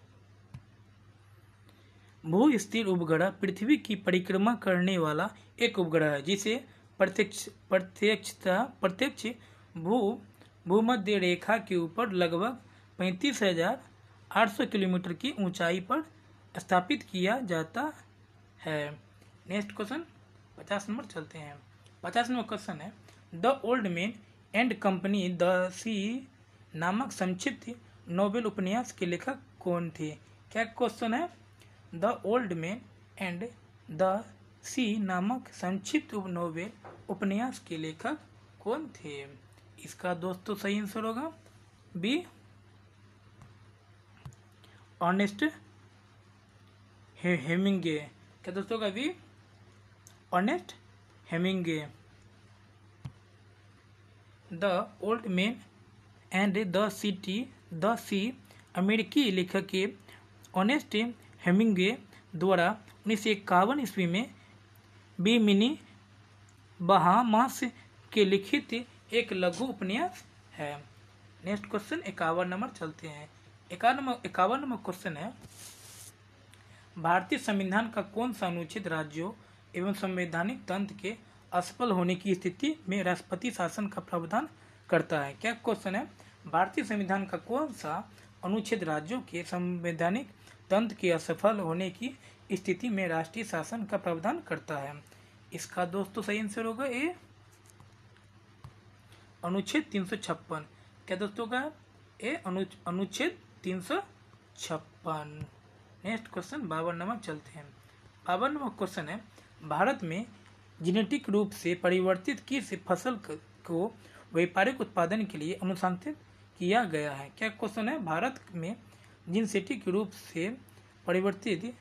भू स्थिर उपग्रह पृथ्वी की परिक्रमा करने वाला एक उपग्रह है, जिसे प्रत्यक्ष, प्रत्यक्षता, प्रत्यक्ष भू, भूमध्य रेखा के ऊपर लगभग पैंतीस हज़ार आठ सौ किलोमीटर की ऊंचाई पर स्थापित किया जाता है। नेक्स्ट क्वेश्चन, पचास नंबर चलते हैं। पचास नंबर क्वेश्चन है, the old man and company the sea नामक संक्षिप्त नोबेल उपन्यास के लेखक कौन थे? क्या क्वेश्चन है? The old man and the sea नामक संक्षिप्त नोबेल उपन्यास के लेखक कौन थे? इसका दोस्तों सही आंसर होगा बी, ऑनेस्ट हेमिंगे। क्या दोस्तों का B Ernest Hemingway the old man and the city the sea अमेरिकी लेखक के ऑनेस्ट हेमिंगे द्वारा उन्नीस सौ इक्यावन ईस्वी में बी मिनी बहामास के लिखित एक लघु उपन्यास है। नेक्स्ट क्वेश्चन इक्यावन नंबर चलते हैं। इक्यावन इक्यावन नंबर क्वेश्चन है, भारतीय संविधान का कौन सा अनुच्छेद राज्यों एवं संवैधानिक तंत्र के असफल होने की स्थिति में राष्ट्रपति शासन का प्रावधान करता है। क्या क्वेश्चन है? भारतीय संविधान का कौन सा अनुच्छेद राज्यों के संवैधानिक तंत्र के असफल होने की स्थिति में राष्ट्रीय शासन का प्रावधान करता है? इसका दोस्तों सही आंसर होगा ए, अनुच्छेद तीन सौ छप्पन। क्या दोस्तों का ए अनुच्छेद तीन सौ छप्पन? नेक्स्ट क्वेश्चन बावन नंबर चलते हैं। बावन नंबर क्वेश्चन है भारत में जेनेटिक रूप से परिवर्तित किस फ़सल को व्यापारिक उत्पादन के लिए अनुशासित किया गया है? क्या क्वेश्चन है? भारत में जिनसेटिक रूप से परिवर्तित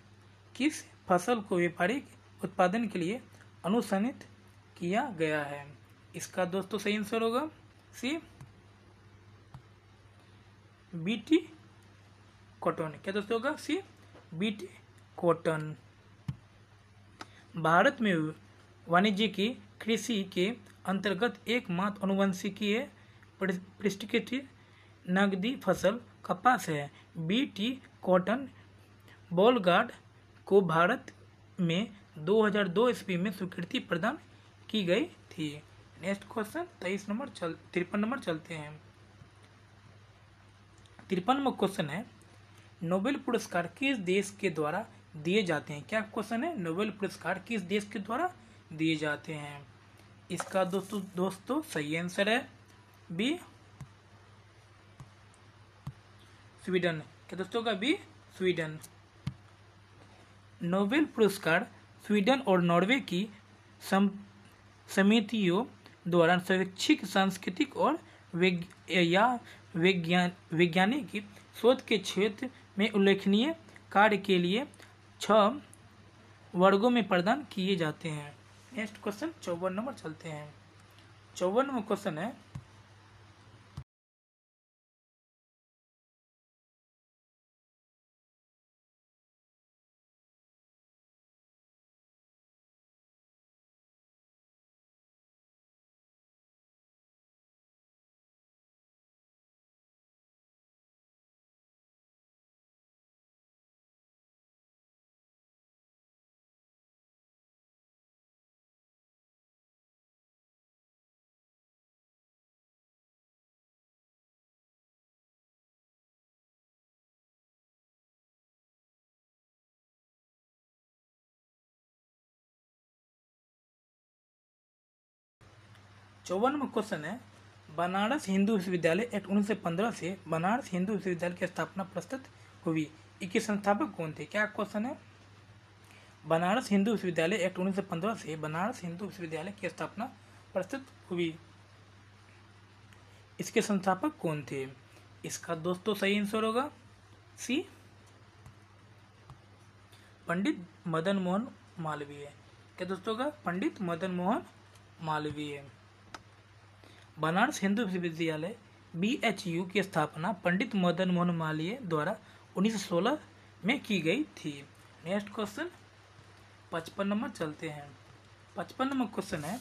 किस फ़सल को व्यापारिक उत्पादन के लिए अनुसनित किया गया है? इसका दोस्तों सही आंसर होगा। सी बीटी कॉटन क्या दोस्तों होगा? सी बीट कॉटन भारत में वाणिज्य की कृषि के अंतर्गत एकमात्र अनुवंशिकीय पृष्ठकृति नगदी फ़सल कपास है। बीटी कॉटन बॉलगार्ड को भारत में 2002 ईस्वी में स्वीकृति प्रदान की गई थी। नेक्स्ट क्वेश्चन, तेईस नंबर चल, तिरपन नंबर चलते हैं। तिरपन क्वेश्चन है, नोबेल पुरस्कार किस देश के द्वारा दिए जाते हैं। क्या क्वेश्चन है? नोबेल पुरस्कार किस देश के द्वारा दिए जाते हैं? इसका दोस्तों दोस्तों सही आंसर है बी स्वीडन। क्या दोस्तों का बी स्वीडन? नोबेल पुरस्कार स्वीडन और नॉर्वे की सम, समितियों द्वारा स्वैच्छिक सांस्कृतिक और वेग, या विज्ञान वैज्ञानिक शोध के क्षेत्र में उल्लेखनीय कार्य के लिए छह वर्गों में प्रदान किए जाते हैं। नेक्स्ट क्वेश्चन चौवन नंबर चलते हैं। चौवन नंबर क्वेश्चन है चौवनवा क्वेश्चन है, बनारस हिंदू विश्वविद्यालय एक्ट उन्नीस सौ पंद्रह से बनारस हिंदू विश्वविद्यालय की स्थापना प्रस्तुत हुई। इसके संस्थापक कौन थे? क्या क्वेश्चन है? बनारस हिंदू विश्वविद्यालय एक्ट उन्नीस सौ पंद्रह से बनारस हिंदू विश्वविद्यालय की स्थापना प्रस्तुत हुई। इसके संस्थापक कौन थे? इसका दोस्तों सही आंसर होगा। सी पंडित मदन मोहन मालवीय। क्या दोस्तों का पंडित मदन मोहन मालवीय। बनारस हिंदू विश्वविद्यालय बी एच यू की स्थापना पंडित मदन मोहन मालवीय द्वारा 1916 में की गई थी। नेक्स्ट क्वेश्चन पचपन नंबर चलते हैं। पचपन नंबर क्वेश्चन है।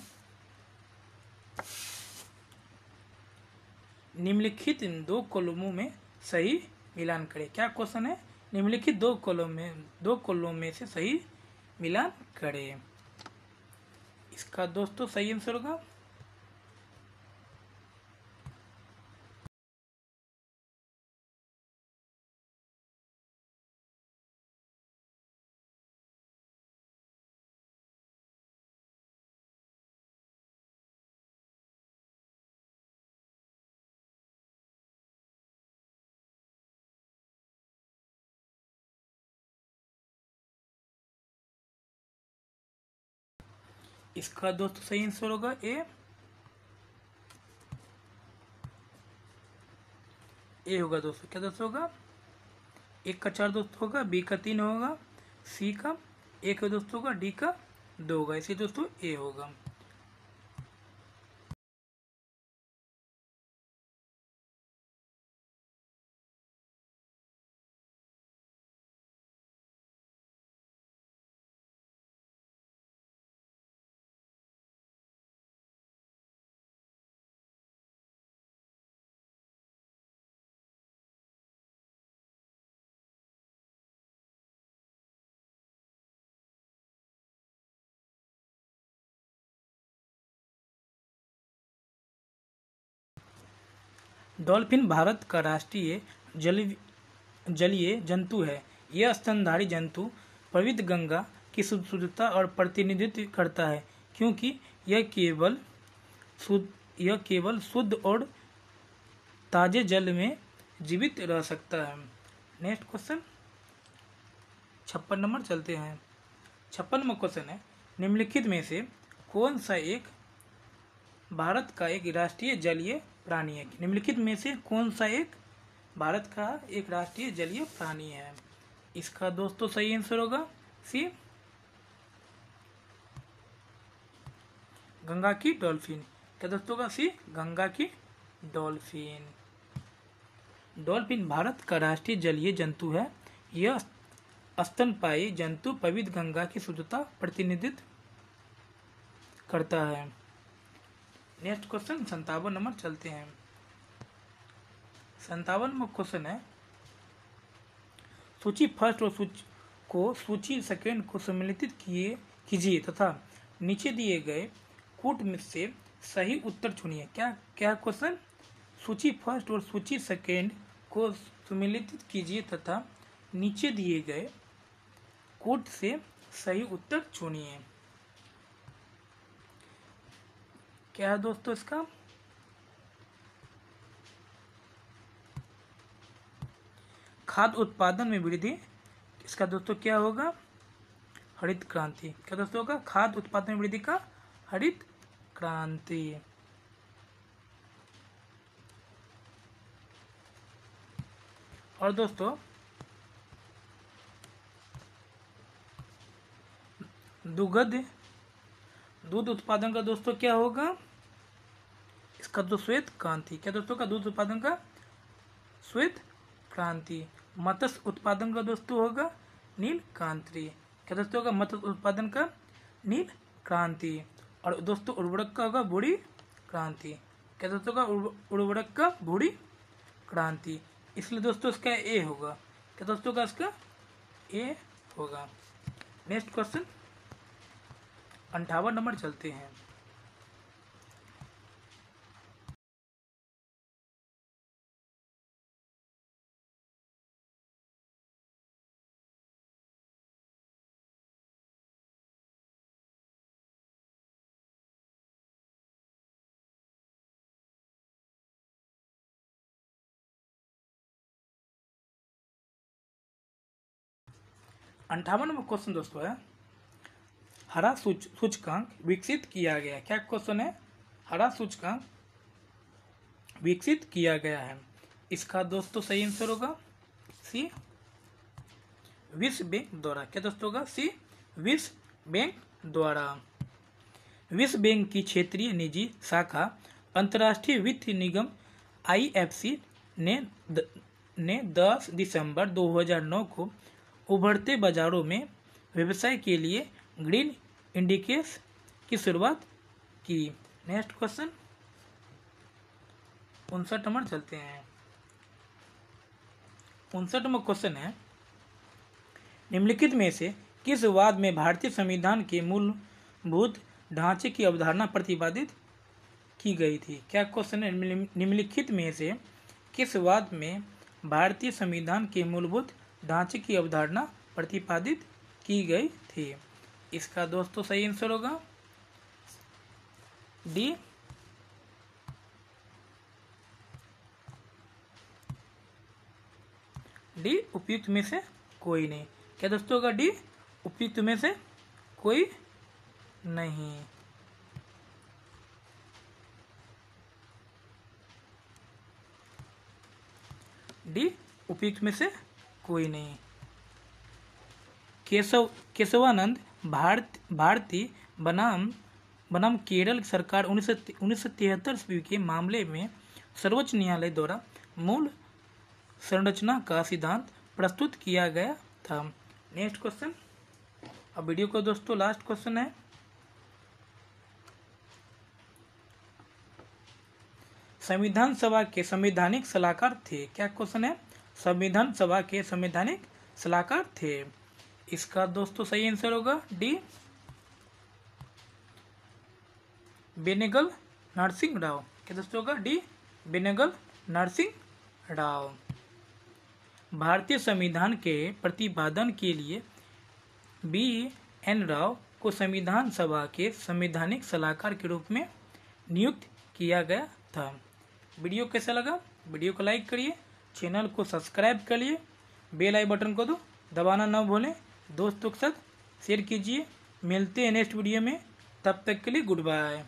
निम्नलिखित इन दो कॉलमों में सही मिलान करें। क्या क्वेश्चन है? निम्नलिखित दो कॉलम में, दो कॉलम में से सही मिलान करें। इसका दोस्तों सही आंसर होगा। इसका दोस्तों सही आंसर होगा ए ए होगा दोस्तों क्या दोस्तों होगा? एक का चार दोस्तों होगा बी का तीन होगा सी का एक का दोस्तों होगा डी का दो होगा, इसी दोस्तों ए होगा। डॉल्फिन भारत का राष्ट्रीय जल जलीय जंतु है। यह स्तनधारी जंतु पवित्र गंगा की शुद्धता और प्रतिनिधित्व करता है, क्योंकि यह केवल शुद्ध, यह केवल शुद्ध और ताजे जल में जीवित रह सकता है। Next question. छप्पन नंबर चलते हैं। छप्पन नंबर क्वेश्चन है, निम्नलिखित में से कौन सा एक भारत का एक राष्ट्रीय जलीय प्राणी है। निम्नलिखित में से कौन सा एक भारत का एक राष्ट्रीय जलीय प्राणी है? इसका दोस्तों सही आंसर होगा। सी, गंगा की डॉल्फिन। क्या दोस्तों का सी, गंगा की डॉल्फिन। डॉल्फिन भारत का राष्ट्रीय जलीय जंतु है। यह स्तनपायी जंतु पवित्र गंगा की शुद्धता प्रतिनिधित्व करता है। नेक्स्ट क्वेश्चन संतावन नंबर चलते हैं। संतावन में क्वेश्चन है। सूची फ़र्स्ट और सूची को सूची सेकेंड को सम्मिलित किए कीजिए तथा नीचे दिए गए कूट में से सही उत्तर चुनिए। क्या क्या क्वेश्चन सूची फ़र्स्ट और सूची सेकेंड को सम्मिलित कीजिए तथा नीचे दिए गए कोट से सही उत्तर चुनिए। क्या है दोस्तों इसका? खाद्य उत्पादन में वृद्धि। इसका दोस्तों क्या होगा? हरित क्रांति। क्या दोस्तों होगा? खाद्य उत्पादन में वृद्धि का हरित क्रांति। और दोस्तों, दुग्ध दूध उत्पादन का दोस्तों क्या होगा? इसका तो श्वेत क्रांति। क्या दोस्तों का दूध उत्पादन का? श्वेत क्रांति। मत्स्य उत्पादन का दोस्तों होगा नील क्रांति। क्या दोस्तों होगा? मत्स्य उत्पादन का नील क्रांति। और दोस्तों उर्वरक का होगा बूढ़ी क्रांति। क्या दोस्तों का उर्वरक का बूढ़ी क्रांति? इसलिए दोस्तों इसका ए होगा। क्या दोस्तों का इसका ए होगा? नेक्स्ट क्वेश्चन अंठावन नंबर चलते हैं। अंठावन नंबर क्वेश्चन दोस्तों है। हरा सूच सूचकांक विकसित किया गया क्या क्वेश्चन है? हरा सूचकांक विकसित किया गया है। इसका दोस्तों सही आंसर होगा? सी विश्व बैंक द्वारा। क्या दोस्तों होगा? सी विश्व बैंक द्वारा। विश्व बैंक की क्षेत्रीय निजी शाखा अंतर्राष्ट्रीय वित्त निगम आईएफसी ने द, ने 10 दिसंबर 2009 को उभरते बाजारों में व्यवसाय के लिए ग्रीन इंडिकेस की शुरुआत की। Next question. उनसठ नंबर चलते हैं। उनसठ नंबर क्वेश्चन है। निम्नलिखित में से किस वाद में भारतीय संविधान के मूलभूत ढांचे की अवधारणा प्रतिपादित की गई थी? क्या क्वेश्चन है? निम्नलिखित में से किस वाद में भारतीय संविधान के मूलभूत ढांचे की अवधारणा प्रतिपादित की गई थी? इसका दोस्तों सही आंसर होगा। डी डी उपयुक्त में से कोई नहीं। क्या दोस्तों होगा डी उपयुक्त में से कोई नहीं। डी उपयुक्त में से कोई नहीं। केशव, केशवानंद भारत भारतीय बनाम बनाम केरल सरकार उन्नीस सौ तिहत्तर के मामले में सर्वोच्च न्यायालय द्वारा मूल संरचना का सिद्धांत प्रस्तुत किया गया था। नेक्स्ट क्वेश्चन अब वीडियो को दोस्तों लास्ट क्वेश्चन है। संविधान सभा के संवैधानिक सलाहकार थे। क्या क्वेश्चन है? संविधान सभा के संवैधानिक सलाहकार थे। इसका दोस्तों सही आंसर होगा डी बेनेगल नरसिंह राव। क्या दोस्तों होगा? डी बेनेगल नरसिंह राव। भारतीय संविधान के प्रतिपादन के लिए बी एन राव को संविधान सभा के संवैधानिक सलाहकार के रूप में नियुक्त किया गया था। वीडियो कैसा लगा? वीडियो को लाइक करिए, चैनल को सब्सक्राइब करिए, बेल आई बटन को दो दबाना न भूलें। दोस्तों के साथ शेयर कीजिए। मिलते हैं नेक्स्ट वीडियो में। तब तक के लिए गुड बाय